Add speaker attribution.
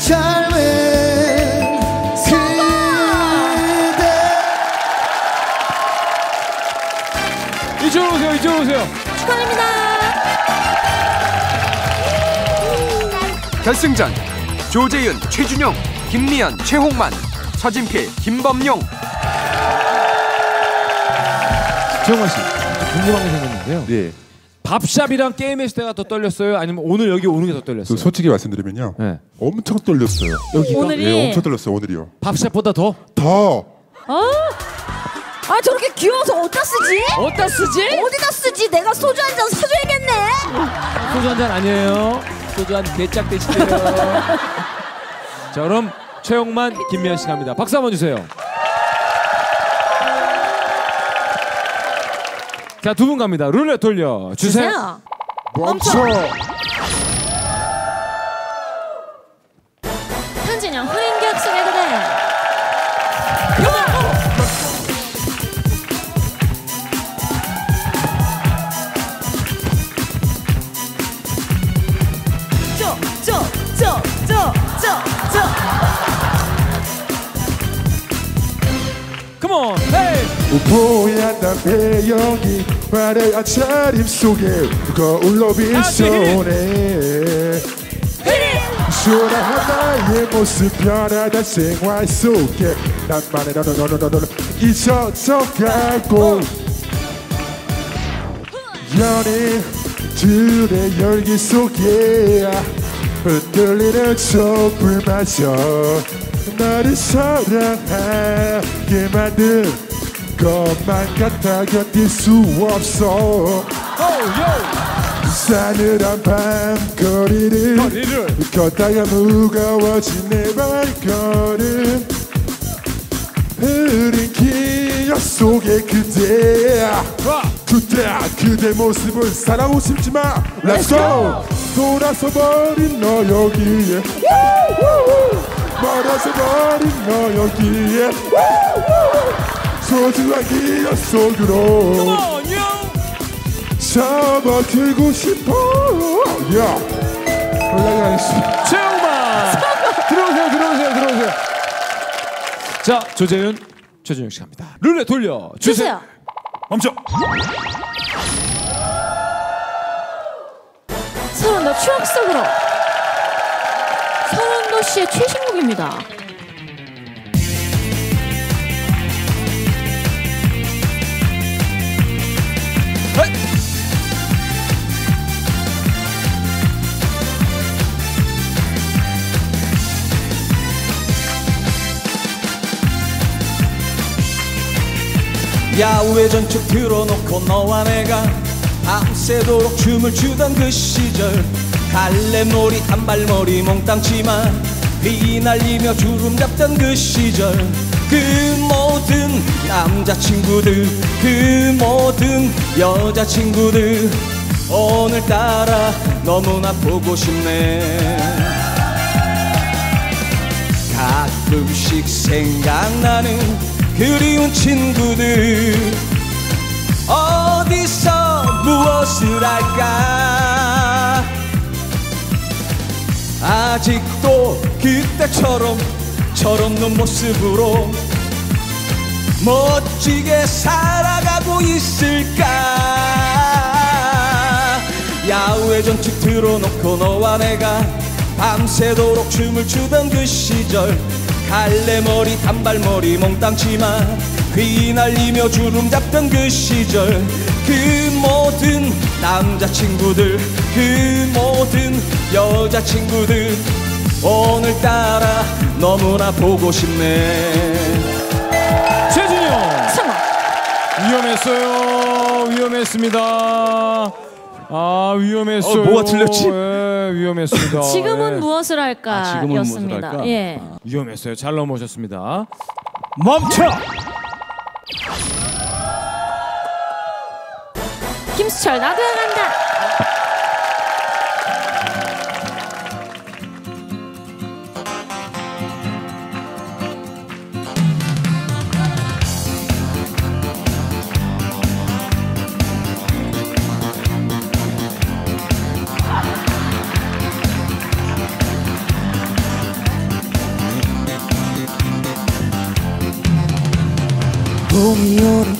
Speaker 1: 젊은 그대
Speaker 2: 이쪽으로 오세요. 이쪽으로 오세요.
Speaker 3: 축하드립니다.
Speaker 4: 결승전 조재윤, 최준영, 김미연, 최홍만, 서진필, 김범용.
Speaker 2: 최홍만 씨, 궁금한 게 생겼는데요.
Speaker 5: 네.
Speaker 2: 밥샵이랑 게임의 시대가 더 떨렸어요? 아니면 오늘 여기 오는 게더 떨렸어요?
Speaker 5: 그 솔직히 말씀드리면요.
Speaker 2: 네.
Speaker 5: 엄청 떨렸어요.
Speaker 2: 여기가
Speaker 3: 오늘이
Speaker 5: 네, 엄청 떨렸어요. 오늘이요.
Speaker 2: 밥샵보다 더
Speaker 5: 더
Speaker 3: 아 저렇게 귀여워서 어디다 쓰지?
Speaker 2: 어디다 쓰지?
Speaker 3: 어디다 쓰지? 내가 소주 한 잔 사줘야겠네.
Speaker 2: 소주 한 잔 아니에요. 소주 한 개짝 드시게요. 자 그럼 최홍만, 김미연 씨 갑니다. 박수 한번 주세요. 자 두 분 갑니다. 룰렛 돌려 주세요.
Speaker 3: 주세요.
Speaker 5: 멈춰.
Speaker 3: 현진
Speaker 5: 보얀 배영이 화려한 차림 속에 거울로 비춰오네 초라한 나의 모습 변하다 생활 속에. 나만의 너너너너너너 잊혀져 가고. 연인들의 열기 속에 흔들리는 촛불마저 나를 사랑하게 만든 것만 같아 견딜 수 없어. 싸늘한 밤 거리를
Speaker 2: 거리를.
Speaker 5: 걷다가 무거워진 내 발걸음. 흐린 기억 속에 그대.
Speaker 2: 와.
Speaker 5: 그때 그대 모습을 살아오고 싶지만 Let's go. 돌아서 버린 너 여기에. 멀어져 버린 너 여기에 소중한 기억 속으로. 접어들고 싶어 야 올라가겠습니다
Speaker 2: 최홍만 들어오세요, 들어오세요, 들어오세요. 자 조재윤, 최준영 씨 갑니다. 룰렛 돌려 주세요.
Speaker 3: 주세요.
Speaker 5: 멈춰
Speaker 3: 서른도 추억 속으로. 서른도 씨의 최신곡입니다.
Speaker 6: 야외 전축 틀어놓고 너와 내가 밤새도록 춤을 추던 그 시절. 갈래머리 단발머리 몽땅 치마 휘날리며 주름 잡던 그 시절. 그 모든 남자친구들 그 모든 여자친구들 오늘따라 너무나 보고 싶네. 가끔씩 생각나는 그리운 친구들. 어디서 무엇을 할까? 아직도 그때처럼 철없는 모습으로 멋지게 살아가고 있을까? 야외 전축 틀어놓고 너와 내가 밤새도록 춤을 추던 그 시절 갈래머리 단발머리 몽땅 치마 휘날리며 주름 잡던 그 시절 그 모든 남자친구들 그 모든 여자친구들 오늘따라 너무나 보고 싶네
Speaker 3: 성공.
Speaker 2: 위험했어요. 위험했습니다. 아 위험했어요.
Speaker 6: 어, 뭐가 틀렸지?
Speaker 2: 예, 위험했습니다.
Speaker 3: 지금은
Speaker 2: 예.
Speaker 3: 무엇을 할까?
Speaker 6: 아, 지금은 무엇을
Speaker 3: 였습니다.
Speaker 6: 할까?
Speaker 3: 예.
Speaker 2: 위험했어요. 잘 넘어오셨습니다. 멈춰.
Speaker 3: 김수철 나도야 간다.
Speaker 1: 봄이 오는